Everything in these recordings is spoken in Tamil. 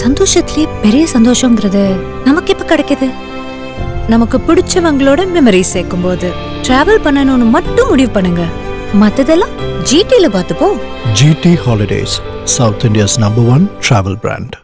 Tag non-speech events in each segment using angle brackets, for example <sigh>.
சந்தோஷத்திலே பெரிய சந்தோஷங்கிறது நமக்கு இப்ப கிடைக்குது? நமக்கு பிடிச்சவங்களோட மெமரி சேர்க்கும் போது டிராவல் பண்ணணும்னு மட்டும் முடிவு பண்ணுங்க. மத்ததெல்லாம் ஜிடில பார்த்துப்போம். GT holidays South India's number one travel brand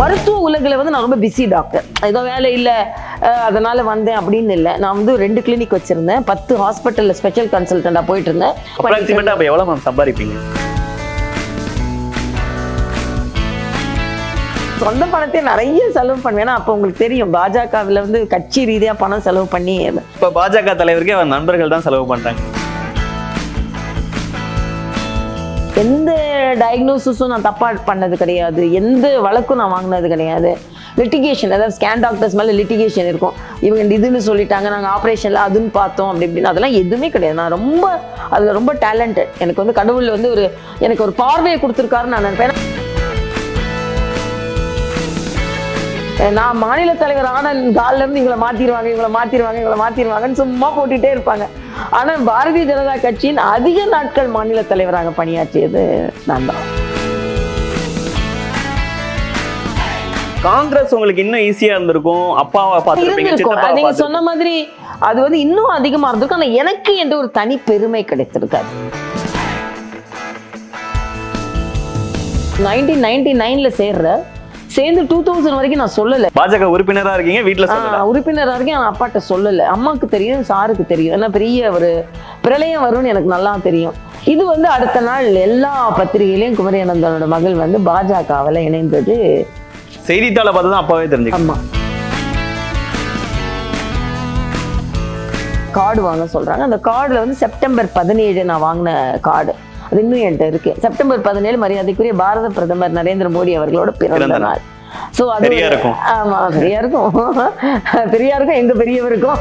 மருத்துவ உலகில் வந்து நான் ரொம்ப பிஸி டாக்டர் ஏதோ வேலை இல்லை அதனால வந்தேன் அப்படின்னு இல்லை. நான் வந்து ரெண்டு கிளினிக் வச்சிருந்தேன். பத்து ஹாஸ்பிட்டலில் ஸ்பெஷல் கன்சல்டண்டாக போயிட்டு இருந்தேன் அப்ப எவ்வளவு மேம் சம்பாதிப்பீங்க? சொந்த பணத்தை நிறைய செலவு பண்ணுவேன். அப்போ உங்களுக்கு தெரியும் பாஜகவில் வந்து கட்சி ரீதியாக பணம் செலவு பண்ணி இப்ப பாஜக தலைவருக்கே அவர் நண்பர்கள் தான் செலவு பண்றாங்க. எந்த டயக்னோசிஸும் நான் தப்பாக பண்ணது கிடையாது. எந்த வழக்கும் நான் வாங்கினது கிடையாது. லிட்டிகேஷன் அதாவது ஸ்கேன் டாக்டர்ஸ் மேலே லிட்டிகேஷன் இருக்கும். இவங்க இதுன்னு சொல்லிட்டாங்க நாங்கள் ஆப்ரேஷனில் அதுன்னு பார்த்தோம் அப்படி இப்படின்னு. அதெல்லாம் எதுவுமே கிடையாது. நான் ரொம்ப அதில் ரொம்ப டேலண்டட் எனக்கு வந்து கடவுள் வந்து ஒரு எனக்கு ஒரு பார்வையை கொடுத்துருக்காருன்னு நான் நினைப்பேன். நான் மாநில தலைவர் ஆன காலில இருந்து இவங்களை மாத்திருவாங்க இவங்களை மாத்திருவாங்க இவங்களை மாத்திருவாங்கன்னு சும்மா போட்டுட்டே இருப்பாங்க. ஆனா பாரதிய ஜனதா கட்சியின் அதிக நாட்கள் மாநில தலைவராக பணியாற்றியது நான் தான். காங்கிரஸ் உங்களுக்கு இன்னும் ஈஸியா இருந்திருக்கும். அப்பாவை பார்த்திருப்பீங்க நீங்க. சொன்ன மாதிரி அது வந்து இன்னும் அதிகமா இருந்திருக்கும். ஆனா எனக்கு என்ற ஒரு தனி பெருமை கிடைத்திருக்காது. நைன்டீன் நைன்டி நைன்ல சேர்ற சேர்ந்து டூ தௌசண்ட் வரைக்கும் நான் சொல்லல. பாஜக உறுப்பினரா இருக்கீங்க வீட்டுல உறுப்பினரா இருக்கேன் நான் அப்பாட்ட சொல்லல. அம்மாவுக்கு தெரியும் சாருக்கு தெரியும். ஏன்னா பெரிய ஒரு பிரளயம் வரும்னு எனக்கு நல்லா தெரியும். இது வந்து அடுத்த நாள் எல்லா பத்திரிகையிலையும் குமரி அனந்தனோட மகள் வந்து பாஜகவில் இணைந்தது. செய்தித்தாளை பார்த்து தான் அப்பாவே தெரிஞ்சுக்க அம்மா கார்டு வாங்க சொல்றாங்க. அந்த கார்டுல வந்து செப்டம்பர் பதினேழு நான் வாங்கின கார்டு. அது இன்னும் என்கிட்ட இருக்கு. செப்டம்பர் பதினேழு மரியாதைக்குரிய பாரத பிரதமர் நரேந்திர மோடி அவர்களோட பிறந்த நாள். ஸோ அது. ஆமா பெரியா இருக்கும். <laughs> பெரியா இருக்கும் எங்க பெரியவருக்கும்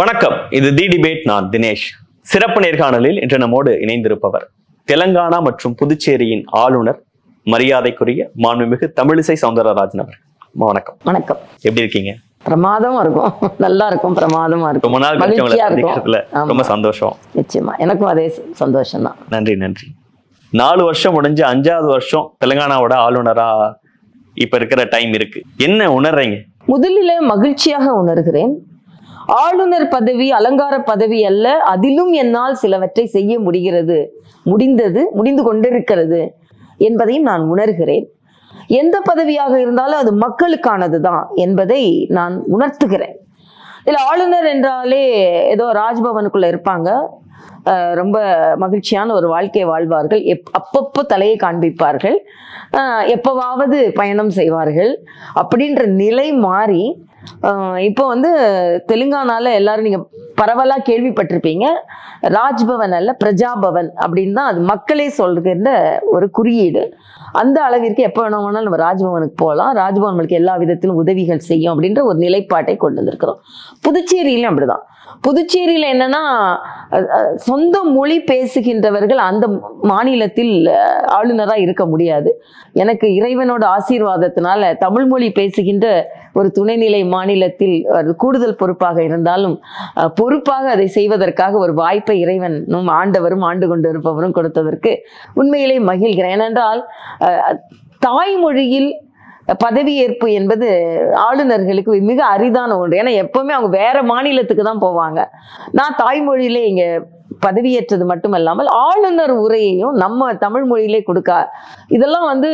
வணக்கம். இது தி டிபேட். நான் தினேஷ். சிறப்பு நேர்காணலில் இன்று நம்மோடு இணைந்திருப்பவர் தெலங்கானா மற்றும் புதுச்சேரியின் ஆளுநர் மரியாதைக்குரிய மாண்புமிகு தமிழிசை சவுந்தரராஜன் அவர் அம்மா, வணக்கம். வணக்கம். எப்படி இருக்கீங்க? பிரமாதமா இருக்கும். <laughs> நல்லா இருக்கும் பிரமாதமா இருக்கும். மகிழ்ச்சியா இருக்கும். ரொம்ப. சந்தோஷம். நிச்சயமா. எனக்கும் அதே சந்தோஷம் தான். நன்றி நன்றி. நாலு வருஷம் முடிஞ்சு அஞ்சாவது வருஷம் தெலுங்கானாவோட ஆளுநரா இப்ப இருக்கிற டைம் இருக்கு. என்ன உணர்றீங்க? முதலிலே மகிழ்ச்சியாக உணர்கிறேன். ஆளுநர் பதவி அலங்கார பதவி அல்ல அதிலும் என்னால் சிலவற்றை செய்ய முடிகிறது. முடிந்தது முடிந்து கொண்டிருக்கிறது என்பதையும் நான் உணர்கிறேன். எந்த பதவியாக இருந்தாலும் அது மக்களுக்கானது தான் என்பதை நான் உணர்த்துகிறேன். இதில் ஆளுநர் என்றாலே ஏதோ ராஜ்பவனுக்குள்ளே இருப்பாங்க. ரொம்ப மகிழ்ச்சியான ஒரு வாழ்க்கையை வாழ்வார்கள். எப் அப்பப்போ தலையை காண்பிப்பார்கள். எப்போவாவது எப்பவாவது பயணம் செய்வார்கள். அப்படின்ற நிலை மாறி இப்போ வந்து தெலுங்கானால எல்லாரும் நீங்க பரவலா கேள்விப்பட்டிருப்பீங்க. ராஜ்பவன் அல்ல பிரஜாபவன் அப்படின்னு தான் அது மக்களே சொல்கின்ற ஒரு குறியீடு. அந்த அளவிற்கு எப்போ வேணா வேணாலும் நம்ம ராஜ்பவனுக்கு போகலாம் ராஜ்பவன் நம்மளுக்கு எல்லா விதத்திலும் உதவிகள் செய்யும் அப்படின்ற ஒரு நிலைப்பாட்டை கொண்டு வந்திருக்கிறோம். புதுச்சேரியிலும் அப்படிதான். புதுச்சேரியில் என்னன்னா சொந்த மொழி பேசுகின்றவர்கள் அந்த மாநிலத்தில் ஆளுநராக இருக்க முடியாது. எனக்கு இறைவனோட ஆசீர்வாதத்தினால தமிழ் மொழி பேசுகின்ற ஒரு துணைநிலை மாநிலத்தில் கூடுதல் பொறுப்பாக இருந்தாலும் பொறுப்பாக அதை செய்வதற்காக ஒரு வாய்ப்பை இறைவனும் ஆண்டவரும் ஆண்டு கொண்டு இருப்பவரும் கொடுத்ததற்கு உண்மையிலே மகிழ்கிறேன். ஏனென்றால் தாய்மொழியில் பதவியேற்பு என்பது ஆளுநர்களுக்கு மிக அரிதான ஒன்று. ஏன்னா எப்பவுமே அவங்க வேற மாநிலத்துக்கு தான் போவாங்க. நான் தாய்மொழியிலே இங்கே பதவியேற்றது மட்டுமல்லாமல் ஆளுநர் உரையையும் நம்ம தமிழ் மொழியிலே கொடுக்க இதெல்லாம் வந்து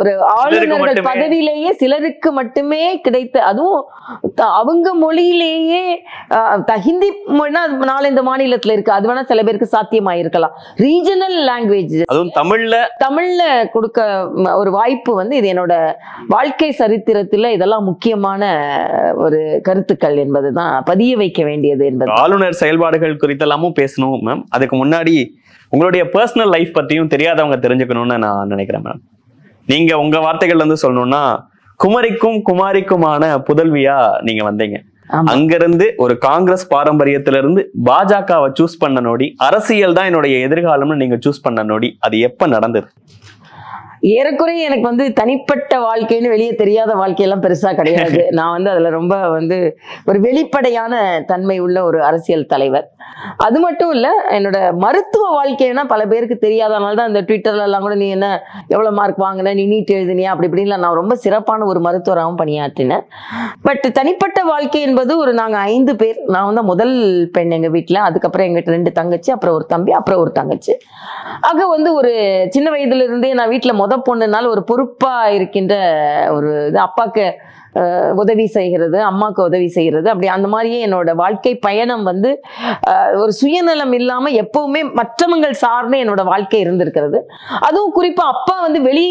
ஒரு ஆளுநர்கள். பதவியிலேயே சிலருக்கு மட்டுமே கிடைத்த அதுவும் அவங்க மொழியிலேயே ஹிந்தி மொழினா இந்த மாநிலத்துல இருக்கு. அது வேணா சில பேருக்கு சாத்தியமா இருக்கலாம் ரீஜனல் லாங்குவேஜ் அதுவும் தமிழ்ல. தமிழ்ல கொடுக்க ஒரு வாய்ப்பு வந்து இது என்னோட வாழ்க்கை சரித்திரத்துல இதெல்லாம் முக்கியமான ஒரு கருத்துக்கள் என்பதுதான் பதிய வைக்க வேண்டியது என்பது. ஆளுநர் செயல்பாடுகள் குறித்தெல்லாமும் பேசணும் மேம் அதுக்கு முன்னாடி உங்களுடைய பர்சனல் லைஃப் பத்தியும் தெரியாதவங்க தெரிஞ்சுக்கணும்னு நான் நினைக்கிறேன் மேம் நீங்க உங்க வார்த்தைகள்ல இருந்து சொல்லணும்னா குமரிக்கும் குமாரிக்குமான புதல்வியா நீங்க வந்தீங்க. அங்கிருந்து ஒரு காங்கிரஸ் பாரம்பரியத்துல இருந்து பாஜகவை சூஸ் பண்ண நொடி அரசியல் தான் என்னுடைய எதிர்காலம்னு நீங்க சூஸ் பண்ண நொடி அது எப்ப நடந்தது? ஏறக்குறைய எனக்கு வந்து தனிப்பட்ட வாழ்க்கைன்னு வெளியே தெரியாத வாழ்க்கையெல்லாம் பெருசா கிடையாது. <laughs> நான் வந்து அதுல ரொம்ப வந்து ஒரு வெளிப்படையான தன்மை உள்ள ஒரு அரசியல் தலைவர். அது மட்டும் இல்ல என்னோட மருத்துவ வாழ்க்கைன்னா பல பேருக்கு தெரியாதனால தான் இந்த ட்விட்டர்ல எல்லாம் கூட நீ என்ன எவ்வளவு மார்க் வாங்கின நீ நீட் எழுதினியா அப்படி இப்படின்லாம் நான் ரொம்ப சிறப்பான ஒரு மருத்துவராகவும் பணியாற்றினேன். பட் தனிப்பட்ட வாழ்க்கை என்பது ஒரு நாங்க ஐந்து பேர் நான் வந்து முதல் பெண் எங்க வீட்டுல அதுக்கப்புறம் எங்கிட்ட ரெண்டு தங்கச்சி அப்புறம் ஒரு தம்பி அப்புறம் ஒரு தங்கச்சி. ஆக வந்து ஒரு சின்ன வயதுல இருந்தே நான் வீட்டுல பொண்ணுனால ஒரு பொறுப்பா இருக்கின்ற ஒரு இது அப்பாவுக்கு உதவி செய்கிறது அம்மாவுக்கு உதவி செய்கிறது. அப்படி அந்த மாதிரியே என்னோட வாழ்க்கை பயணம் வந்து ஒரு சுயநலம் இல்லாம எப்பவுமே மற்றவங்கள் சார்ந்து என்னோட வாழ்க்கை இருந்திருக்கிறது. அதுவும் குறிப்பா அப்பா வந்து வெளி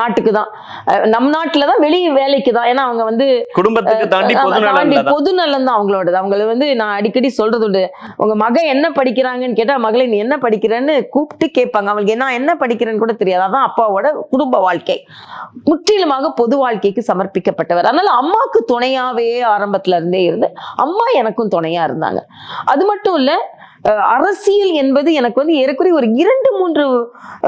நாட்டுக்கு தான். நம் நாட்டுல தான் வெளி வேலைக்கு தான். ஏன்னா அவங்க வந்து குடும்பத்துக்கு தாண்டி பொது நலன்ல தான். அவங்களோடது. அவங்கள வந்து நான் அடிக்கடி சொல்றது உண்டு. உங்க மக என்ன படிக்கிறாங்கன்னு கேட்டா மகளே நீ என்ன படிக்கிறேன்னு கூப்பிட்டு கேட்பாங்க. அவங்களுக்கு என்ன என்ன படிக்கிறேன்னு கூட தெரியாது. அதான் அப்பாவோட குடும்ப வாழ்க்கை. முற்றிலுமாக பொது வாழ்க்கைக்கு சமர்ப்பிக்கப்பட்டவர். அதனால அம்மாவுக்கு துணையாவே ஆரம்பத்துல இருந்தே இருந்து அம்மா எனக்கும் துணையா இருந்தாங்க. அது மட்டும் இல்லை அரசியல் என்பது எனக்கு வந்து ஏறக்குறைய ஒரு இரண்டு மூன்று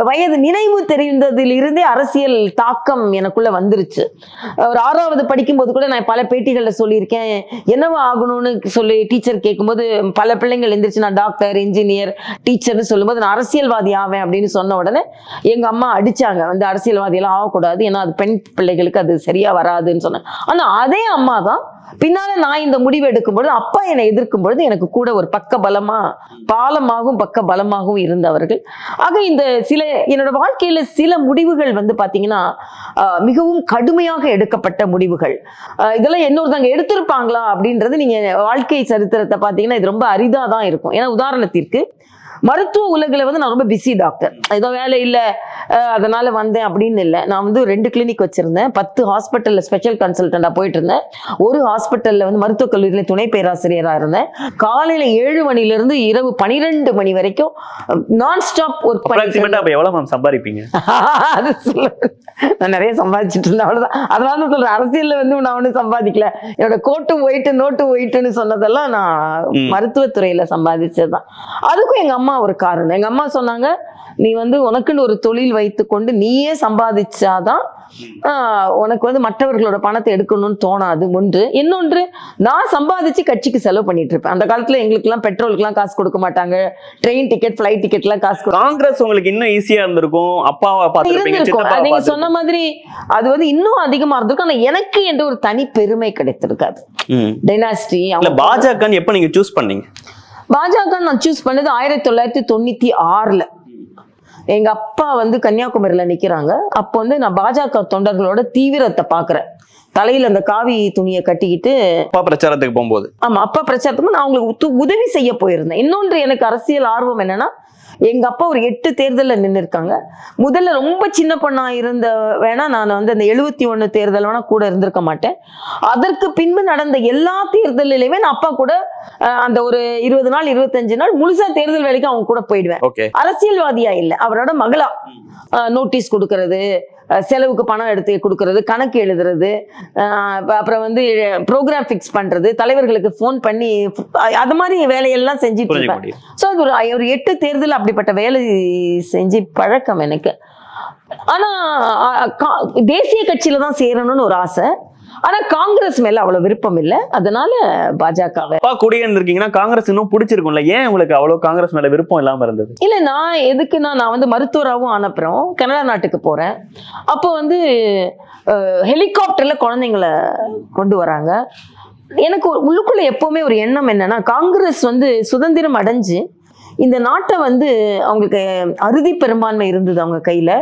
வயது நினைவு தெரிந்ததில் இருந்தே அரசியல் தாக்கம் எனக்குள்ள வந்துருச்சு. ஒரு ஆறாவது படிக்கும்போது கூட நான் பல பேட்டிகளில் சொல்லியிருக்கேன். என்னவா ஆகணும்னு சொல்லி டீச்சர் கேட்கும்போது பல பிள்ளைங்கள் எந்திரிச்சு நான் டாக்டர் இன்ஜினியர் டீச்சர்னு சொல்லும்போது நான் அரசியல்வாதி ஆவேன் அப்படின்னு சொன்ன உடனே எங்க அம்மா அடிச்சாங்க. வந்து அரசியல்வாதியெல்லாம் ஆகக்கூடாது. ஏன்னா அது பெண் பிள்ளைகளுக்கு அது சரியா வராதுன்னு சொன்னேன். ஆனா அதே அம்மா தான் பின்னால நான் இந்த முடிவு எடுக்கும் பொழுது அப்பா என்னை எதிர்க்கும் பொழுது எனக்கு கூட ஒரு பக்க பலமா பாலமாகவும் பக்க பலமாகவும் இருந்தவர்கள். ஆக இந்த சில என்னோட வாழ்க்கையில சில முடிவுகள் வந்து பாத்தீங்கன்னா மிகவும் கடுமையாக எடுக்கப்பட்ட முடிவுகள். ஆஹ், இதெல்லாம் இன்னொருத்தவங்க எடுத்திருப்பாங்களா அப்படின்றது நீங்க வாழ்க்கை சரித்திரத்தை பாத்தீங்கன்னா இது ரொம்ப அரிதா தான் இருக்கும். ஏன்னா உதாரணத்திற்கு மருத்துவ உலகில் வந்து நான் ரொம்ப பிஸி டாக்டர் ஏதோ வேலை இல்லை அதனால வந்தேன் அப்படின்னு இல்லை. நான் வந்து ரெண்டு கிளினிக் வச்சிருந்தேன். பத்து ஹாஸ்பிட்டலில் ஸ்பெஷல் கன்சல்டண்டாக போயிட்டு இருந்தேன். ஒரு ஹாஸ்பிட்டலில் வந்து மருத்துவக் கல்லூரியில் துணை பேராசிரியராக இருந்தேன். காலையில் ஏழு மணிலேருந்து இரவு பனிரெண்டு மணி வரைக்கும் நான் ஸ்டாப் ஒர்க் அப்ப எவ்வளவு மேம் சம்பாதிப்பீங்க? <laughs> அது சொல்ல. நான் நிறைய சம்பாதிச்சிட்டு இருந்தேன். அவ்வளவுதான். அதனால தான் சொல்றேன். அரசியல்ல வந்து நான் ஒன்றும் சம்பாதிக்கல. என்னோட கோட்டு ஒயிட்டு நோட்டு ஒயிட்டுன்னு சொன்னதெல்லாம் நான். மருத்துவத்துறையில சம்பாதிச்சதுதான். அதுக்கும் எங்க அம்மா ஒரு காரணம். எங்க அம்மா சொன்னாங்க நீ வந்து உனக்குன்னு ஒரு தொழில் வைத்துக்கொண்டு நீயே சம்பாதிச்சாதான் உனக்கு வந்து மற்றவர்களோட பணத்தை எடுக்கணும்னு தோணாது. ஒன்று. இன்னொன்று நான் சம்பாதிச்சு கட்சிக்கு செலவு பண்ணிட்டு இருப்பேன். அந்த காலத்துல எங்களுக்கெல்லாம் பெட்ரோலுக்குலாம் காசு கொடுக்க மாட்டாங்க. ட்ரெயின் டிக்கெட் ஃபிளைட் டிக்கெட்லாம் காசு காங்கிரஸ் உங்களுக்கு இன்னும் ஈஸியா இருந்திருக்கும். அப்பாவை இருந்திருக்கும். நீங்க. சொன்ன மாதிரி அது வந்து இன்னும் அதிகமா இருந்திருக்கும். ஆனா எனக்கு என்று ஒரு தனி பெருமை கிடைத்திருக்காது. டைனாஸ்டி பாஜகன்னு எப்ப நீங்க சூஸ் பண்ணீங்க? பாஜக நான் சூஸ் பண்ணது ஆயிரத்தி தொள்ளாயிரத்தி தொண்ணூத்தி ஆறுல. எங்க அப்பா வந்து கன்னியாகுமரியில நிக்கிறாங்க. அப்போ வந்து நான் பாஜக தொண்டர்களோட தீவிரத்தை பாக்குறேன். தலையில அந்த காவி துணியை கட்டிக்கிட்டு அப்பா பிரச்சாரத்துக்கு போகும்போது. ஆமா அப்பா பிரச்சாரத்துக்கு நான் அவங்களுக்கு உதவி செய்ய போயிருந்தேன். இன்னொன்று எனக்கு அரசியல் ஆர்வம் என்னன்னா எங்க அப்பா ஒரு எட்டு தேர்தல்ல நின்று இருக்காங்க முதல்ல ரொம்ப சின்ன பொண்ணா இருந்த வேணா நான் வந்து அந்த எழுபத்தி ஒண்ணு தேர்தல் வேணா கூட இருந்திருக்க மாட்டேன். அதற்கு பின்பு நடந்த எல்லா தேர்தலிலுமே நான் அப்பா கூட அந்த ஒரு இருபது நாள் இருபத்தஞ்சு நாள் முழுசா தேர்தல் வேலைக்கு அவங்க கூட போயிடுவேன். அரசியல்வாதியா இல்ல. அவரோட மகளா நோட்டீஸ் கொடுக்கறது செலவுக்கு பணம் எடுத்து கொடுக்கறது கணக்கு எழுதுறது அப்புறம் வந்து ப்ரோக்ராம் ஃபிக்ஸ் பண்றது தலைவர்களுக்கு ஃபோன் பண்ணி அது மாதிரி வேலையெல்லாம் செஞ்சுட்டு இருப்பேன். ஸோ அது ஒரு ஒரு எட்டு தேர்தல் அப்படிப்பட்ட வேலை செஞ்சு பழக்கம் எனக்கு. ஆனா தேசிய கட்சியில தான் சேரணும்னு ஒரு ஆசை. ஆனா காங்கிரஸ் மேல அவ்வளவு விருப்பம் இல்லை. அதனால அப்பா கூடயே இருந்திருக்கீங்கன்னா காங்கிரஸ் இன்னும் பிடிச்சிருக்கும்ல. ஏன் உங்களுக்கு அவ்வளவு காங்கிரஸ் மேல விருப்பம் இல்லாம இருந்தது? இல்ல நான் எதுக்குன்னா நான் வந்து மருத்துவராகவும் அனுப்புறோம் கனடா நாட்டுக்கு போறேன். அப்போ வந்து ஹெலிகாப்டர்ல குழந்தைங்களை கொண்டு வராங்க. எனக்கு உள்ளுக்குள்ள எப்பவுமே ஒரு எண்ணம் என்னன்னா காங்கிரஸ் வந்து சுதந்திரம் அடைஞ்சு இந்த நாட்டை வந்து அவங்களுக்கு அறுதி பெரும்பான்மை இருந்தது அவங்க கையில.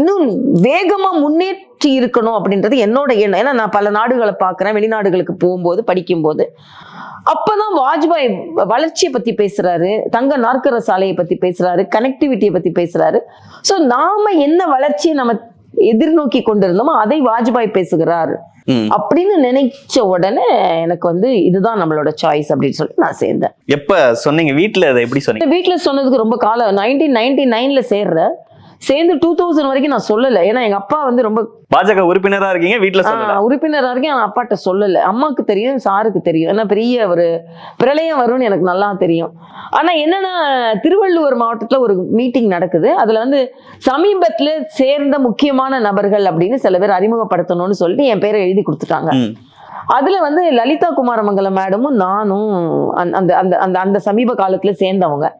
இன்னும் வேகமா முன்னேற்றி இருக்கணும் அப்படின்றது என்னோட எண்ணம். ஏன்னா நான் பல நாடுகளை பார்க்குறேன் வெளிநாடுகளுக்கு போகும்போது படிக்கும்போது. அப்பதான் வாஜ்பாய் வளர்ச்சியை பத்தி பேசுறாரு தங்க நாற்கர சாலையை பத்தி பேசுறாரு கனெக்டிவிட்டியை பத்தி பேசுறாரு. சோ நாம என்ன வளர்ச்சியை நம்ம எதிர்நோக்கி கொண்டிருந்தோமோ அதை வாஜ்பாய் பேசுகிறார். அப்படின்னு நினைச்ச உடனே எனக்கு வந்து இதுதான் நம்மளோட சாய்ஸ் அப்படின்னு சொல்லிட்டு நான் சேர்ந்தேன். எப்ப சொன்னீங்க? வீட்டுல அதை எப்படி சொன்னீங்க? வீட்ல சொன்னதுக்கு ரொம்ப காலம் நைன்டீன் நைன்டி நைன்ல சேர்றேன். சேர்ந்து டூ தௌசண்ட் வரைக்கும் நான் சொல்லலை. ஏன்னா எங்க அப்பா வந்து ரொம்ப பாஜக உறுப்பினரா இருக்கீங்க வீட்டுல உறுப்பினரா இருக்கேன். ஆனா அப்பாட்ட சொல்லல. அம்மாக்கு தெரியும் சாருக்கு தெரியும். ஏன்னா பெரிய ஒரு பிரளயம் வரும்னு எனக்கு நல்லா தெரியும். ஆனா என்னன்னா திருவள்ளுவர் மாவட்டத்துல ஒரு மீட்டிங் நடக்குது. அதுல வந்து சமீபத்துல சேர்ந்த முக்கியமான நபர்கள் அப்படின்னு சில பேர் அறிமுகப்படுத்தணும்னு சொல்லிட்டு என் பேரை எழுதி கொடுத்துட்டாங்க. அதுல வந்து லலிதா குமாரமங்கலம் மேடமும் நானும் அந்த- அந்த அந்த அந்த சமீப காலத்துல சேர்ந்தவங்க.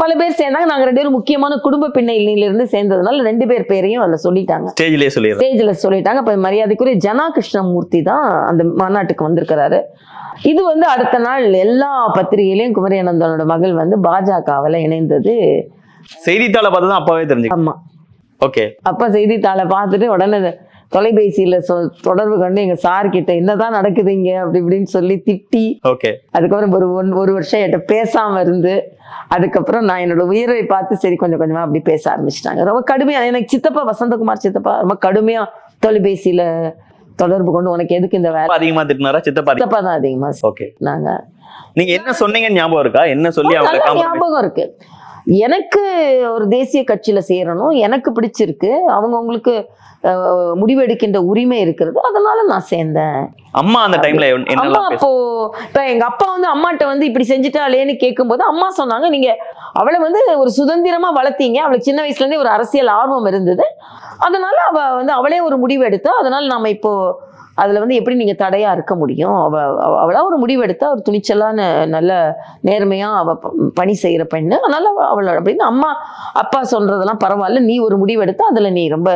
பல பேர் சேர்ந்தாங்க. நாங்க ரெண்டு பேரும் முக்கியமான குடும்ப பின்னணியில இருந்து சேர்ந்ததுனால ரெண்டு பேர் பேரையும் அதுல சொல்லிட்டாங்க. ஸ்டேஜ்லயே சொல்லிடுறேன். ஸ்டேஜ்ல சொல்லிட்டாங்க. அப்ப மரியாதைக்குரிய ஜனா கிருஷ்ணமூர்த்தி தான் அந்த மாநாட்டுக்கு வந்திருக்கிறாரு. இது வந்து அடுத்த நாள் எல்லா பத்திரிகையிலையும் குமரி அனந்தனோட மகள் வந்து பாஜகவில் இணைந்தது. செய்தித்தாளை பார்த்து தான் அப்பாவே தெரிஞ்சு ஆமா. ஓகே. அப்ப செய்தித்தாளை பார்த்துட்டு உடனே தொலைபேசியில தொடர்பு கொண்டு எங்க சார் கிட்ட என்னதான் நடக்குது இங்க? அப்படி இப்படின்னு சொல்லி திட்டி ஓகே. அதுக்கப்புறம் ஒரு ஒன் ஒரு வருஷம் என்கிட்ட பேசாம இருந்து அதுக்கப்புறம் நான் என்னோட உயர்வை பார்த்து சரி கொஞ்சம் கொஞ்சமா அப்படி பேச ஆரம்பிச்சிட்டாங்க. ரொம்ப கடுமையா எனக்கு சித்தப்பா வசந்தகுமார் சித்தப்பா ரொம்ப கடுமையா தொலைபேசியில தொடர்பு கொண்டு உனக்கு எதுக்கு இந்த வேலை? அதிகமா திட்டினாரா? சித்தப்பா சித்தப்பா தான் அதிகமா ஓகே. நாங்க நீங்க என்ன சொன்னீங்கன்னு ஞாபகம் இருக்கா? என்ன சொல்லி ஞாபகம் இருக்கு. எனக்கு ஒரு தேசிய கட்சியில சேரணும் எனக்கு பிடிச்சிருக்கு அவங்கவுங்களுக்கு முடிவெடுக்கின்ற உரிமை இருக்கிறது அதனால நான் சேர்ந்தேன். அம்மா அந்த டைம்ல அம்மா அப்போ இப்ப எங்க அப்பா வந்து அம்மாட்ட வந்து இப்படி செஞ்சுட்டாளேன்னு கேட்கும்போது அம்மா சொன்னாங்க நீங்க அவளை வந்து ஒரு சுதந்திரமா வளர்த்தீங்க அவளுக்கு சின்ன வயசுல இருந்தே ஒரு அரசியல் ஆர்வம் இருந்தது அதனால அவ வந்து அவளே ஒரு முடிவு எடுத்தா அதனால நாம இப்போ அதில் வந்து எப்படி நீங்கள் தடையாக இருக்க முடியும்? அவ அவளாக ஒரு முடிவு எடுத்தா ஒரு துணிச்சலான நல்ல நேர்மையாக அவள் பணி செய்கிற பெண்ணு. அதனால் அவள் அப்படின்னு அம்மா அப்பா சொல்கிறதெல்லாம் பரவாயில்ல நீ ஒரு முடிவு அதில் நீ ரொம்ப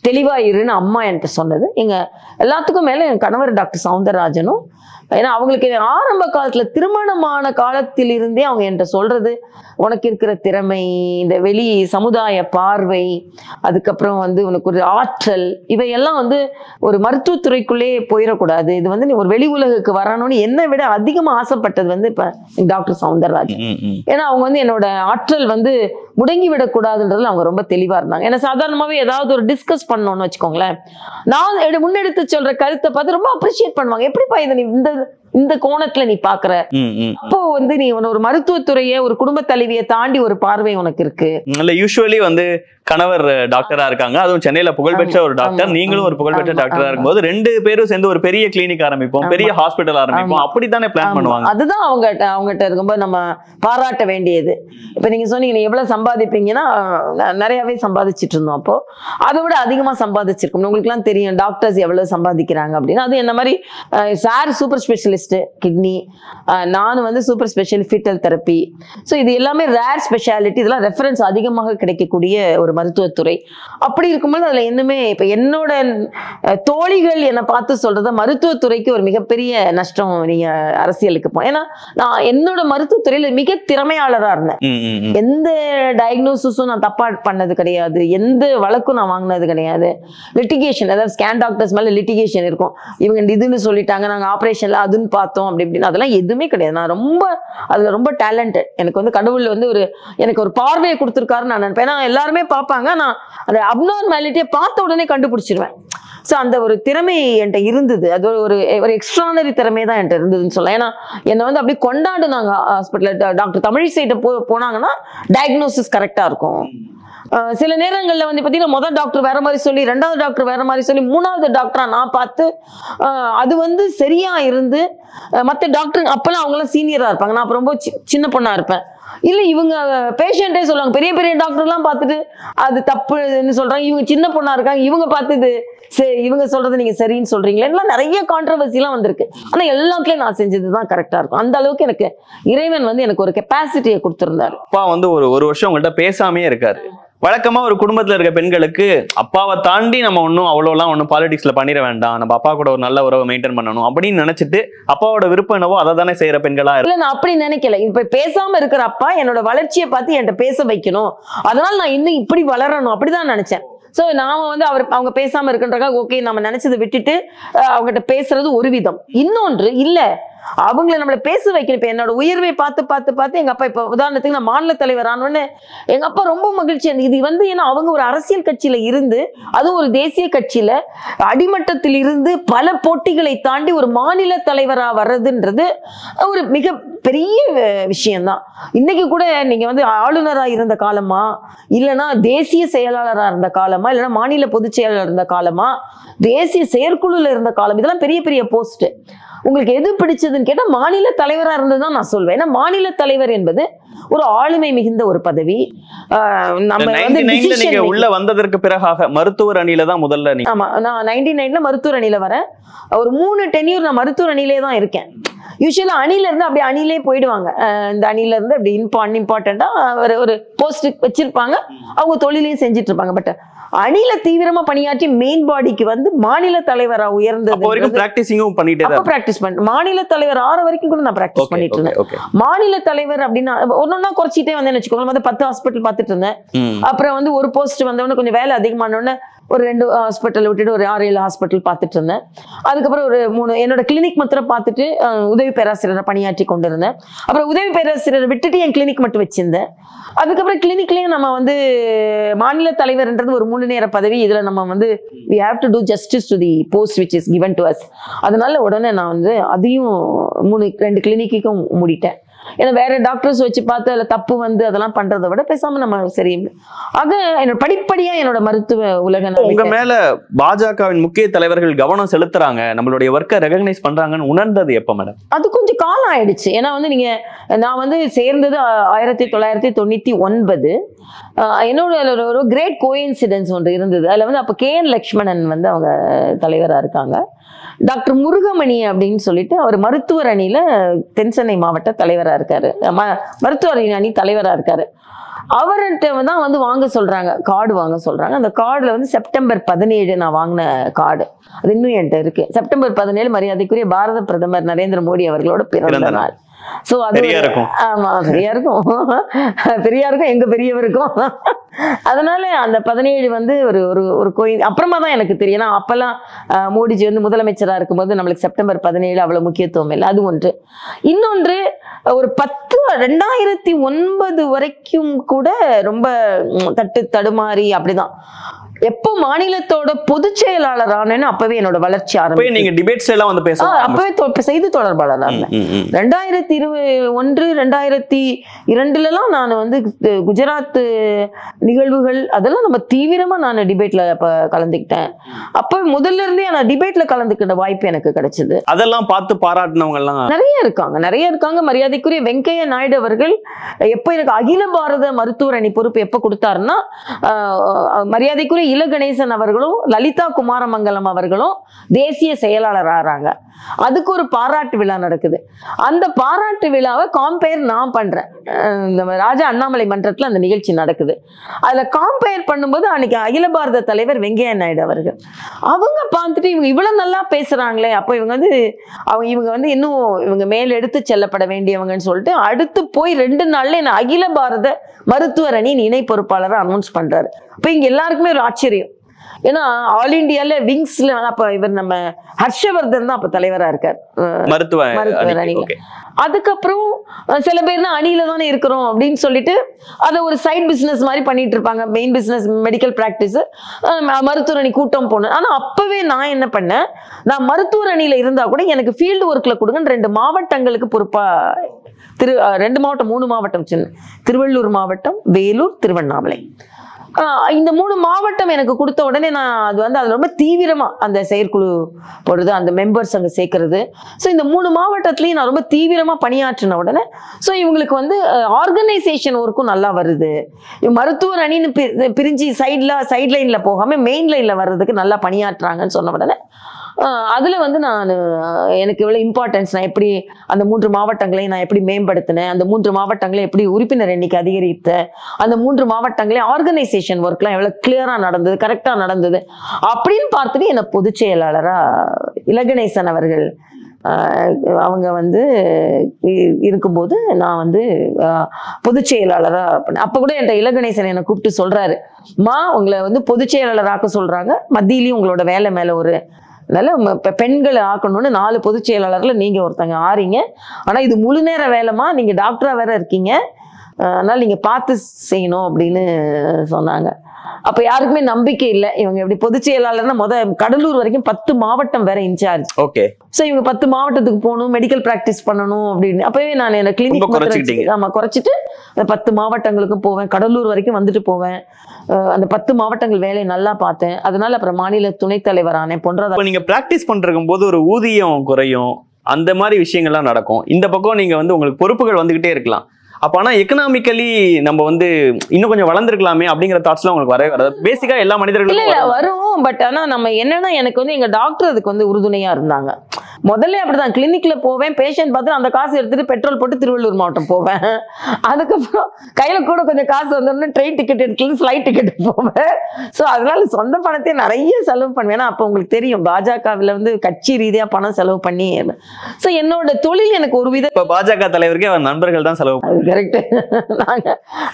தெளிவாக இருன்னு அம்மா என்கிட்ட சொன்னது. எங்கள் எல்லாத்துக்கும் மேலே என் கணவர் டாக்டர் சவுந்தரராஜனும் ஏன்னா அவங்களுக்கு ஆரம்ப காலத்துல திருமணமான காலத்தில் இருந்தே அவங்க என்கிட்ட சொல்றது உனக்கு இருக்கிற திறமை இந்த வெளி சமுதாய பார்வை அதுக்கப்புறம் வந்து உனக்கு ஒரு ஆற்றல் இவையெல்லாம் வந்து ஒரு மருத்துவத்துறைக்குள்ளே போயிடக்கூடாது. இது வந்து நீ ஒரு வெளி உலகுக்கு வரணும்னு என்னை விட அதிகமா ஆசைப்பட்டது வந்து இப்ப டாக்டர் ம். ஏன்னா அவங்க வந்து என்னோட ஆற்றல் வந்து முடங்கி விடக்கூடாதுன்றதுல அவங்க ரொம்ப தெளிவா இருந்தாங்க. ஏன்னா சாதாரணமாவே ஏதாவது ஒரு டிஸ்கஸ் பண்ணோம்னு வச்சுக்கோங்களேன். நான் முன்னெடுத்து சொல்ற கருத்தை பார்த்து ரொம்ப அப்ரிஷியேட் பண்ணுவாங்க. எப்படிப்பா இதை இந்த இந்த கோணத்துல நீ பாக்குற. அப்போ வந்து நீ ஒரு மருத்துவத்துறையை ஒரு குடும்ப தலைவியை தாண்டி ஒரு பார்வை உனக்கு இருக்கு. இல்ல யூஸ்வலி வந்து கணவர் டாக்டரா இருக்காங்க. அதுவும் சென்னையில புகழ்பெற்ற ஒரு டாக்டர் நீங்களும் ஒரு புகழ்பெற்ற டாக்டரா. இருக்கும்போது ரெண்டு பேரும் சேர்ந்து ஒரு பெரிய கிளினிக் ஆரம்பிப்போம். பெரிய ஹாஸ்பிட்டல் ஆரம்பிப்போம். அப்படித்தானே பிளான். பண்ணுவாங்க? அதுதான் அவங்ககிட்ட அவங்ககிட்ட ரொம்ப நம்ம பாராட்ட வேண்டியது. இப்ப நீங்க சொன்னீங்க எவ்வளவு சம்பாதிப்பீங்கன்னா நிறையவே சம்பாதிச்சிட்டு இருந்தோம் அப்போ. அதை விட அதிகமா சம்பாதிச்சிருக்கோம். உங்களுக்கு எல்லாம் தெரியும் டாக்டர்ஸ் எவ்வளவு சம்பாதிக்கிறாங்க அப்படின்னா. அது என்ன மாதிரி சார் சூப்பர் ஸ்பெஷலிஸ்ட் கிட்னி நானும் வந்து super special fetal therapy so இது எல்லாமே ரேர் ஸ்பெஷாலிட்டி இதெல்லாம் ரெஃபரன்ஸ் அதிகமாக கிடைக்கக்கூடிய ஒரு மருத்துவத்துறை. அப்படி இருக்கும்போது அதுல இன்னுமே இப்ப என்னோட தோழிகள் என்னை பார்த்து சொல்றத மருத்துவத்துறைக்கு ஒரு மிகப்பெரிய நஷ்டம் நீங்க அரசியலுக்கு போ ஏன்னா நான் என்னோட மருத்துவத்துறையில மிக திறமையாளரா இருந்தேன். எந்த டயக்னோசிஸும் நான் தப்பா பண்ணது கிடையாது. எந்த வழக்கும் நான் வாங்கினது கிடையாது. லிட்டிகேஷன் அதாவது ஸ்கேன் டாக்டர்ஸ் மேல லிட்டிகேஷன் இருக்கும். இவங்க இதுன்னு சொல்லிட்டாங்க நாங்க ஆப்ரேஷன்ல அதுன்னு பார்த்தோம் அப்படி இப்படின்னு அதெல்லாம் எதுவுமே கிடையாது. நான் ரொம்ப அதில் ரொம்ப டேலண்டட் எனக்கு வந்து கடவுள் வந்து ஒரு எனக்கு ஒரு பார்வையை கொடுத்துருக்காருன்னு நான் நினைப்பேன். ஏன்னா எல்லாருமே பார்ப்பாங்க. நான் அந்த அப்நார்மாலிட்டியை பார்த்த உடனே கண்டுபிடிச்சிருவேன். ஸோ அந்த ஒரு திறமை என்கிட்ட இருந்தது. அது ஒரு ஒரு எக்ஸ்ட்ரானரி திறமை தான் என்கிட்ட இருந்ததுன்னு சொல்லலாம். ஏன்னா என்னை வந்து அப்படியே கொண்டாடுனாங்க ஹாஸ்பிட்டலில் டாக்டர் தமிழிசைட்ட போ போனாங்கன்னா டயக்னோசிஸ் கரெக்டாக இருக்கும். சில நேரங்களில் வந்து பார்த்தீங்கன்னா முதல் டாக்டர் வேற மாதிரி சொல்லி ரெண்டாவது டாக்டர் வேற மாதிரி சொல்லி மூணாவது டாக்டராக நான் பார்த்து அஹ் அது வந்து சரியா இருந்து மற்ற டாக்டர் அப்பெல்லாம் அவங்களாம் சீனியரா இருப்பாங்க. நான் அப்போ ரொம்ப சி- சின்ன பொண்ணா இருப்பேன். இல்ல இவங்க பேஷண்ட்டே சொல்லுவாங்க. பெரிய பெரிய டாக்டர்லாம் பார்த்துட்டு அது தப்புன்னு சொல்றாங்க. இவங்க சின்ன பொண்ணா இருக்காங்க. இவங்க பார்த்துது சரி இவங்க சொல்றது நீங்க சரின்னு சொல்கிறீங்களே எல்லாம் நிறைய கான்ட்ரவர்சிலாம் வந்திருக்கு. ஆனா எல்லாத்துலயும் நான் செஞ்சது தான் கரெக்டா இருக்கும். அந்த அளவுக்கு எனக்கு இறைவன் வந்து எனக்கு ஒரு கெப்பாசிட்டியை கொடுத்திருந்தாரு. அப்பா வந்து ஒரு ஒரு வருஷம் உங்கள்கிட்ட பேசாமே இருக்காரு. வழக்கமா ஒரு குடும்பத்துல இருக்க பெண்களுக்கு அப்பாவை தாண்டி நம்ம ஒன்றும் அவ்வளோலாம் ஒன்றும் பாலிடிக்ஸ்ல பண்ணிட வேண்டாம். நம்ம அப்பா கூட ஒரு நல்ல உறவை மெயின்டைன் பண்ணணும் அப்படின்னு நினைச்சிட்டு அப்பாவோட விருப்பம் என்னவோ அதை தானே செய்யற பெண்களா இருக்கு இல்ல நான் அப்படி நினைக்கல. இப்ப பேசாம இருக்கிற அப்பா என்னோட வளர்ச்சியை பார்த்து என்கிட்ட பேச வைக்கணும். அதனால நான் இன்னும் இப்படி வளரணும். அப்படிதான் நினைச்சேன். ஸோ நாம வந்து அவர் அவங்க பேசாம இருக்குன்றக்காக ஓகே நம்ம நினைச்சதை விட்டுட்டு அவங்ககிட்ட பேசுறது ஒரு விதம். இன்னொன்று இல்லை அவங்கள நம்மளை பேச வைக்கணும். இப்போ என்னோட உயர்வை பார்த்து பார்த்து பார்த்து எங்க அப்பா இப்போ உதாரணத்துக்கு நான் மாநில தலைவர் ஆனோடனே எங்கள் அப்பா ரொம்ப மகிழ்ச்சி இது வந்து ஏன்னா அவங்க ஒரு அரசியல் கட்சியில இருந்து அதுவும் ஒரு தேசிய கட்சியில அடிமட்டத்தில் இருந்து பல போட்டிகளை தாண்டி ஒரு மாநில தலைவராக வர்றதுன்றது ஒரு மிக பெரிய விஷயம்தான். இன்னைக்கு கூட நீங்கள் வந்து ஆளுநராக இருந்த காலமா? இல்லைன்னா தேசிய செயலாளராக இருந்த காலமா? இல்லைன்னா மாநில பொதுச் செயலாளர் இருந்த காலமா? தேசிய செயற்குழுல இருந்த காலம்? இதெல்லாம் பெரிய பெரிய போஸ்ட் உங்களுக்கு எது பிடிச்சதுன்னு கேட்டா மாநில தலைவரா இருந்ததுதான் நான் சொல்வேன். ஏன்னா மாநில தலைவர் என்பது ஒரு ஆளுமை மிகுந்த ஒரு பதவி. நம்ம வந்து உள்ள வந்ததற்கு பிறகாக மருத்துவர் அணியில தான் முதல்ல ஆமா நான் நைன்டி நைன்ல மருத்துவர் அணியில வரேன். ஒரு மூணு டென்யூர் நான் மருத்துவர் அணியிலே தான் இருக்கேன். யூஸ்வலா அணில இருந்து அப்படியே அணிலே போயிடுவாங்க. இந்த அணில இருந்து அப்படி இம்பா இம்பார்ட்டண்டா ஒரு ஒரு போஸ்ட் வச்சிருப்பாங்க. அவங்க தொழிலையும் செஞ்சுட்டு இருப்பாங்க. பட் அணில தீவிரமா பணியாற்றி மெயின் பாடிக்கு வந்து மாநில தலைவரா அப்போ வரைக்கும் பிராக்டிசிங்கும் பண்ணிட்டே அப்ப பிராக்டிஸ் பண்ண மாநில தலைவர் ஆற வரைக்கும் கூட நான் பிராக்டிஸ் பண்ணிட்டு இருந்தேன். மாநில தலைவர் அப்படின்னா ஒன்னொன்னா குறைச்சிட்டே வந்தேன்னு வச்சுக்கோங்களேன். வந்து பத்து ஹாஸ்பிட்டல் பார்த்துட்டு இருந்தேன். அப்புறம் வந்து ஒரு போஸ்ட் வந்தவொடனே கொஞ்சம் வேலை அதிகமான உடனே ஒரு ரெண்டு ஹாஸ்பிட்டல் விட்டுட்டு ஒரு ஆறு ஏழு ஹாஸ்பிட்டல் பார்த்துட்டு இருந்தேன். அதுக்கப்புறம் ஒரு மூணு என்னோட கிளினிக் மாத்திரம் பார்த்துட்டு உதவி பேராசிரியரை பணியாற்றி கொண்டிருந்தேன். அப்புறம் உதவி பேராசிரியரை விட்டுட்டு என் கிளினிக் மட்டும் வச்சிருந்தேன். அதுக்கப்புறம் கிளினிக்லேயும் நம்ம வந்து மாநில தலைவர்ன்றது ஒரு மூணு நேர பதவி. இதில் நம்ம வந்து we have to do justice to the post which is given to us அதனால உடனே நான் வந்து அதையும் மூணு ரெண்டு கிளினிக்கும் மூடிட்டேன். ஏன்னா வேற டாக்டர்ஸ் வச்சு பார்த்து அதில் தப்பு வந்து அதெல்லாம் பண்றதை விட பேசாம நம்ம சரி ஆக என்னோட படிப்படியா என்னோட மருத்துவ உலக உங்க. மேல பாஜகவின் முக்கிய தலைவர்கள் கவனம் செலுத்துறாங்க. நம்மளுடைய ஒர்க்கை ரெகக்னைஸ் பண்றாங்கன்னு உணர்ந்தது எப்ப மேடம் அது கொஞ்சம் காலம் ஆயிடுச்சு. ஏன்னா வந்து நீங்க நான் வந்து சேர்ந்தது ஆயிரத்தி தொள்ளாயிரத்தி தொண்ணூத்தி ஒன்பது. என்னோட ஒரு- கிரேட் கோயின்சிடென்ஸ் ஒன்று இருந்தது. அதுல வந்து அப்ப கே என் லக்ஷ்மணன் வந்து அவங்க தலைவரா இருக்காங்க. டாக்டர் முருகமணி அப்படின்னு சொல்லிட்டு அவர் மருத்துவர் அணியில தென்சென்னை மாவட்ட தலைவரா இருக்காரு. ம- மருத்துவர் அணி தலைவரா இருக்காரு. அவர்கிட்ட தான் வந்து வாங்க சொல்றாங்க. கார்டு வாங்க சொல்றாங்க. அந்த கார்டுல வந்து செப்டம்பர் பதினேழு நான் வாங்கின கார்டு. அது இன்னும் என்கிட்ட இருக்கு. செப்டம்பர் பதினேழு மரியாதைக்குரிய பாரத பிரதமர் நரேந்திர மோடி அவர்களோட பிறந்த நாள். சோ அது பெரியா ஒரு- இருக்கும். ஆமா பெரியா இருக்கும். பெரியா இருக்கும் எங்க பெரியவருக்கும் அதனால அந்த பதினேழு வந்து ஒரு ஒரு ஒரு கோயில் அப்புறமா தான் எனக்கு தெரியும். ஏன்னா அப்பெல்லாம் மோடிஜி வந்து முதலமைச்சரா இருக்கும்போது நம்மளுக்கு செப்டம்பர் பதினேழு அவ்வளவு முக்கியத்துவம் இல்லை. அது ஒன்று. இன்னொன்று ஒரு பத்து ரெண்டாயிரத்தி ஒன்பது வரைக்கும் கூட ரொம்ப தட்டு தடுமாறி அப்படிதான். எப்போ மாநிலத்தோட பொதுச் செயலாளர் ஆனேன்னு அப்பவே என்னோட வளர்ச்சி ஆரம்பிச்சு. நீங்க டிபேட்ஸ் எல்லாம் வந்து பேச அப்பவே செய்தி தொடர்பாளர். ரெண்டாயிரத்தி இருபது ஒன்று ரெண்டாயிரத்தி இரண்டுலலாம் நான் வந்து குஜராத் நிகழ்வுகள் அதெல்லாம் நம்ம தீவிரமா நான் டிபேட்ல அப்ப கலந்துக்கிட்டேன். அப்ப முதல்ல இருந்தே நான் டிபேட்ல கலந்துக்கிட்ட வாய்ப்பு எனக்கு கிடைச்சது. அதெல்லாம் பார்த்து பாராட்டினவங்க எல்லாம் நிறைய இருக்காங்க. நிறைய இருக்காங்க. மரியாதைக்குரிய வெங்கையா நாயுடு அவர்கள் எப்போ எனக்கு அகில பாரத மருத்துவர் அணி பொறுப்பு எப்போ கொடுத்தாருன்னா மரியாதைக்குரிய இல கணேசன் அவர்களும் லலிதா குமாரமங்கலம் அவர்களும் தேசிய செயலாளர் ஆறாங்க. அதுக்கு ஒரு பாராட்டு விழா நடக்குது. அந்த பாராட்டு விழாவை காம்பேர் நான் பண்றேன். இந்த ராஜா அண்ணாமலை மன்றத்தில் அந்த நிகழ்ச்சி நடக்குது. அதில் காம்பேர் பண்ணும்போது அன்னைக்கு அகில பாரத தலைவர் வெங்கையா நாயுடு அவர்கள். அவங்க பார்த்துட்டு இவங்க இவ்வளோ நல்லா பேசுறாங்களே அப்போ இவங்க வந்து அவங்க இவங்க வந்து இன்னும் இவங்க மேல் எடுத்து செல்லப்பட வேண்டியவங்கன்னு சொல்லிட்டு அடுத்து போய் ரெண்டு நாள்ல என்ன அகில பாரத மருத்துவர் அணியின் இணை பொறுப்பாளரை அனௌன்ஸ் பண்றாரு. இப்போ இங்க எல்லாருக்குமே ஒரு ஆச்சரியம். ஏன்னா ஆல் இந்தியால விங்ஸ்ல அப்ப இவர் நம்ம ஹர்ஷவர்தன் தான் அப்ப தலைவரா இருக்கார். மருத்துவ மருத்துவர். அணியில. அதுக்கப்புறம் சில பேர் தான் அணியில தானே இருக்கிறோம் அப்படின்னு சொல்லிட்டு அதை ஒரு சைட் பிசினஸ் மாதிரி பண்ணிட்டு இருப்பாங்க. மெயின் பிசினஸ் மெடிக்கல் பிராக்டிஸ் மருத்துவர் அணி கூட்டம் போனேன் ஆனா அப்பவே நான் என்ன பண்ணேன்? நான் மருத்துவர் அணியில இருந்தா கூட எனக்கு ஃபீல்டு ஒர்க்ல கொடுங்கன்னு ரெண்டு மாவட்டங்களுக்கு பொறுப்பா திரு ரெண்டு மாவட்டம் மூணு மாவட்டம் சின்ன திருவள்ளூர் மாவட்டம் வேலூர் திருவண்ணாமலை. இந்த மூணு மாவட்டம் எனக்கு கொடுத்த உடனே நான் அது வந்து அது ரொம்ப தீவிரமா அந்த செயற்குழு போடுறது அந்த மெம்பர்ஸ் அங்கே சேர்க்கறது. ஸோ இந்த மூணு மாவட்டத்துலையும் நான் ரொம்ப தீவிரமா பணியாற்றின உடனே ஸோ இவங்களுக்கு வந்து ஆர்கனைசேஷன் ஒர்க்கும் நல்லா வருது. மருத்துவர் அணின்னு பிரிஞ்சு சைட்ல சைட் லைன்ல போகாம மெயின் லைன்ல வர்றதுக்கு நல்லா பணியாற்றுறாங்கன்னு சொன்ன உடனே அதில் வந்து நான் எனக்கு இவ்வளோ இம்பார்ட்டன்ஸ் நான் எப்படி அந்த மூன்று மாவட்டங்களையும் நான் எப்படி மேம்படுத்தினேன் அந்த மூன்று மாவட்டங்களை எப்படி உறுப்பினர் எண்ணிக்கை அதிகரித்தேன் அந்த மூன்று மாவட்டங்களையும் ஆர்கனைசேஷன் ஒர்க்லாம் எவ்வளோ கிளியராக நடந்தது கரெக்டாக நடந்தது அப்படின்னு பார்த்துட்டு என்னை பொதுச் செயலாளராக இலகணேசன் அவர்கள் அவங்க வந்து இருக்கும்போது நான் வந்து பொதுச் செயலாளராக அப்போ கூட என்கிட்ட இலகணேசன் என்னை கூப்பிட்டு சொல்கிறாரு மா உங்களை வந்து பொதுச் செயலாளராக சொல்கிறாங்க மத்தியிலையும் உங்களோட வேலை மேலே ஒரு அதனால ம- பெண்களை ஆக்கணும்னு நாலு பொதுச் செயலாளர்ல நீங்க ஒருத்தங்க ஆறீங்க. ஆனா இது முழு நேர வேலைமா நீங்க டாக்டரா வேற இருக்கீங்க. அதனால நீங்க பார்த்து செய்யணும் அப்படின்னு சொன்னாங்க. அப்ப யாருக்குமே நம்பிக்கை இல்லை. இவங்க எப்படி பொதுச் செயலாளர்னா முத கடலூர் வரைக்கும் பத்து மாவட்டம் வேற இன்சார்ஜ் ஓகே ஸோ இவங்க பத்து மாவட்டத்துக்கு போகணும் மெடிக்கல் ப்ராக்டிஸ் பண்ணணும் அப்படின்னு. அப்பவே நான் என்ன கிளினிக் குறைச்சிக்கிட்டீங்க. ஆமா குறைச்சிட்டு அந்த பத்து மாவட்டங்களுக்கும் போவேன். கடலூர் வரைக்கும் வந்துட்டு போவேன். அந்த பத்து மாவட்டங்கள் வேலையை நல்லா பார்த்தேன். அதனால அப்புறம் மாநில துணைத் தலைவரானேன். பொன்றதா இப்போ நீங்க பிராக்டிஸ் பண்றக்கும் போது ஒரு ஊதியம் குறையும். அந்த மாதிரி விஷயங்கள்லாம் நடக்கும். இந்த பக்கம் நீங்க வந்து உங்களுக்கு பொறுப்புகள் வந்துகிட்டே இருக்கலாம். அப்ப ஆனா எக்கனாமிக்கலி நம்ம வந்து இன்னும் கொஞ்சம் வளர்ந்துருக்கலாமே அப்படிங்கிற தாட்ஸ்லாம் உங்களுக்கு வரவே வராது. பேசிக்கா எல்லா இல்ல வரும். பட் ஆனா நம்ம என்னன்னா எனக்கு வந்து எங்க டாக்டர் அதுக்கு வந்து உறுதுணையா இருந்தாங்க. முதல்ல அப்படிதான். கிளினிக்ல போவேன். பேஷண்ட் பார்த்து அந்த காசு எடுத்துட்டு பெட்ரோல் போட்டு திருவள்ளூர் மாவட்டம் போவேன். அதுக்கப்புறம் கையில கூட கொஞ்சம் காசு வந்தோடனே ட்ரெயின் டிக்கெட் எடுக்கலாம் ஃப்ளைட் டிக்கெட் போவேன். ஸோ அதனால சொந்த பணத்தை நிறைய செலவு பண்ணுவேன். ஏன்னா அப்போ உங்களுக்கு தெரியும். பாஜகவில் வந்து கட்சி ரீதியா பணம் செலவு பண்ணி ஸோ என்னோட தொழில் எனக்கு ஒரு வித இப்ப பாஜக தலைவருக்கே அவர் நண்பர்கள் தான் செலவு கரெக்ட் <laughs> நாங்க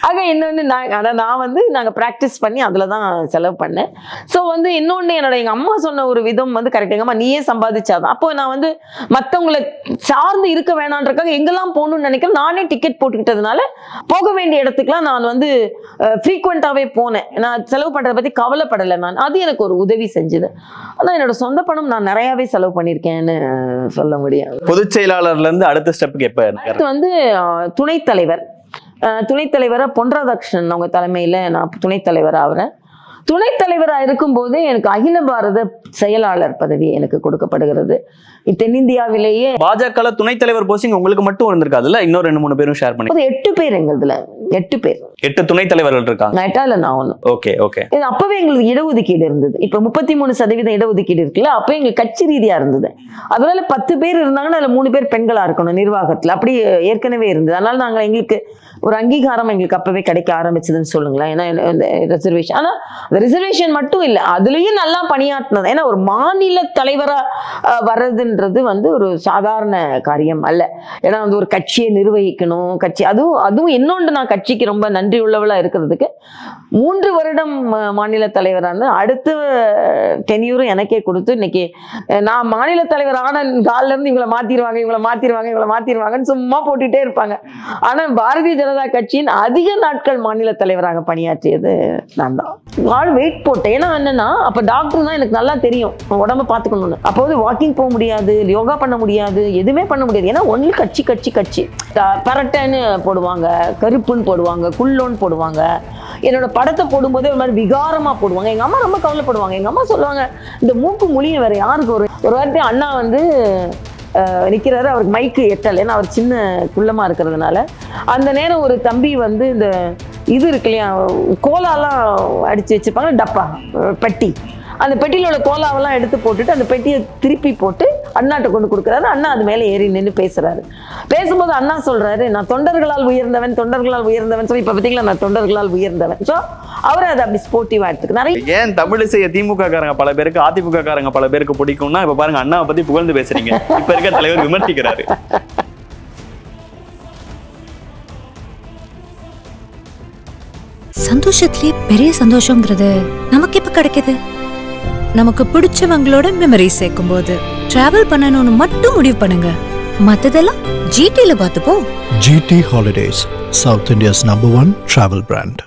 ஆக இன்னொன்று நான் அதான் நான் வந்து நாங்கள் ப்ராக்டிஸ் பண்ணி அதில் தான் செலவு பண்ணேன். ஸோ வந்து இன்னொன்று என்னோட எங்கள் அம்மா சொன்ன ஒரு விதம் வந்து கரெக்ட் எங்கள் அம்மா நீயே சம்பாதிச்சாதான். அப்போ நான் வந்து மற்றவங்களை சார்ந்து இருக்க வேணான்றக்காக எங்கெல்லாம் போகணும்னு நினைக்கிறேன் நானே டிக்கெட் போட்டுக்கிட்டதுனால போக வேண்டிய இடத்துக்குலாம் நான் வந்து ஃப்ரீக்வெண்ட்டாகவே போனேன். நான் செலவு பண்ணுறதை பற்றி கவலைப்படலை நான். அது எனக்கு ஒரு உதவி செஞ்சுது. ஆனால் என்னோட சொந்த பணம் நான் நிறையாவே செலவு பண்ணியிருக்கேன்னு சொல்ல முடியும். பொதுச் செயலாளர்ல இருந்து அடுத்த ஸ்டெப்புக்கு எப்ப? அடுத்து வந்து அஹ், துணைத் தலைவர் துணைத்தலைவராக துணைத் பொன் அவங்க தலைமையில் நான் துணைத் தலைவர் ஆகிறேன் துணைத் தலைவரா இருக்கும்போது எனக்கு அகில பாரத செயலாளர் பதவி எனக்கு கொடுக்கப்படுகிறது. தென்னிந்தியாவிலேயே பாஜக துணைத் தலைவர் போஸ்டிங் உங்களுக்கு மட்டும் இருந்திருக்காதுல்ல இன்னும் ரெண்டு மூணு பேரும் ஷேர் பண்ணி. எட்டு பேர் எங்களுதுல எட்டு பேர். எட்டு துணைத் தலைவர்கள் இருக்காங்க. நான் எட்டா இல்லை நான் ஒன்று ஓகே ஓகே. இது அப்பவே எங்களுக்கு இடஒதுக்கீடு இருந்தது. இப்ப முப்பத்தி மூணு சதவீதம் இடஒதுக்கீடு இருக்குல்ல? அப்போ எங்களுக்கு கட்சி ரீதியா இருந்தது. அதனால பத்து பேர் இருந்தாங்கன்னா அதுல மூணு பேர் பெண்களா இருக்கணும் நிர்வாகத்துல. அப்படி ஏற்கனவே இருந்தது. அதனால நாங்க எங்களுக்கு ஒரு அங்கீகாரம் எங்களுக்கு அப்பவே கிடைக்க ஆரம்பிச்சதுன்னு சொல்லுங்களேன். ஏன்னா ரிசர்வேஷன் ஆனால் அந்த ரிசர்வேஷன் மட்டும் இல்லை அதுலேயும் நல்லா பணியாற்றினது. ஏன்னா ஒரு மாநில தலைவராக வர்றதுன்றது வந்து ஒரு சாதாரண காரியம் அல்ல. ஏன்னா வந்து ஒரு கட்சியை நிர்வகிக்கணும் கட்சி அதுவும் அதுவும் இன்னொன்று நான் கட்சிக்கு ரொம்ப நன்றி உள்ளவளாக இருக்கிறதுக்கு மூன்று வருடம் மாநில தலைவராக இருந்து அடுத்த டென்யூரும் எனக்கே கொடுத்து இன்னைக்கு நான் மாநில தலைவர் ஆன காலில இருந்து இவங்களை மாற்றிடுவாங்க இவங்களை மாற்றிடுவாங்க இவங்களை மாத்திருவாங்கன்னு சும்மா போட்டுகிட்டே இருப்பாங்க. ஆனால் பாரதிய ஜனதா கட்சியின் அதிக நாட்கள் மாநில தலைவராக பணியாற்றியது நான் தான். ஆள் வெயிட் போட்டேன். ஏன்னா என்னன்னா அப்ப டாக்டர் தான் எனக்கு நல்லா தெரியும். உடம்ப பார்த்துக்கணும்னு. அப்போ வந்து வாக்கிங் போக முடியாது யோகா பண்ண முடியாது எதுவுமே பண்ண முடியாது. ஏன்னா ஒன்று கட்சி கட்சி கட்சி. பரட்டன்னு போடுவாங்க கருப்புன்னு போடுவாங்க குள்ளோன்னு போடுவாங்க. என்னோட படத்தை போடும்போது ஒரு மாதிரி விகாரமா போடுவாங்க. எங்க அம்மா ரொம்ப கவலைப்படுவாங்க. எங்க அம்மா சொல்லுவாங்க இந்த மூக்கு மொழியை வேற யாருக்கு ஒரு ஒரு வாட்டி அண்ணா வந்து அஹ், அவருக்கு மைக்கு எட்டல். ஏன்னா அவர் சின்ன குள்ளமா இருக்கிறதுனால. அந்த நேரம் ஒரு தம்பி வந்து இந்த இது இருக்கு இல்லையா கோலாலாம் அடிச்சு வச்சிருப்பாங்க டப்பா பெட்டி. அந்த பெட்டியில உள்ள கோலாவெல்லாம் எடுத்து போட்டுட்டு அந்த பெட்டியை திருப்பி போட்டு அண்ணாட்ட கொண்டு கொடுக்குறாரு. அண்ணா அது மேலே ஏறி நின்று பேசுறாரு. பேசும்போது அண்ணா சொல்றாரு நான் தொண்டர்களால் உயர்ந்தவன் தொண்டர்களால் உயர்ந்தவன். சொல்லி இப்ப பார்த்தீங்களா நான் தொண்டர்களால் உயர்ந்தவன். ஸோ அவர் அதை அப்படி ஸ்போர்ட்டிவா எடுத்துக்கு. நிறைய ஏன் தமிழிசைய திமுக காரங்க பல பேருக்கு அதிமுக காரங்க பல பேருக்கு பிடிக்கும்னா இப்ப பாருங்க அண்ணாவை பத்தி புகழ்ந்து பேசுறீங்க. இப்ப இருக்க தலைவர் விமர்சிக்கிறாரு. சந்தோஷத்திலேயே பெரிய சந்தோஷங்கிறது நமக்கு எப்ப கிடைக்குது? நமக்கு பிடிச்சவங்களோட மெமரி சேர்க்கும் போது டிராவல் பண்ணணும்னு மட்டும் முடிவு பண்ணுங்க. மத்ததெல்லாம் ஜிடில பார்த்துப்போம். GT holidays South India's number one travel brand